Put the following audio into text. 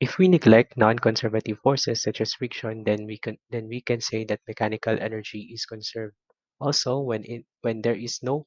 If we neglect non-conservative forces such as friction, then we can then we can say that mechanical energy is conserved. Also, when it, when there is no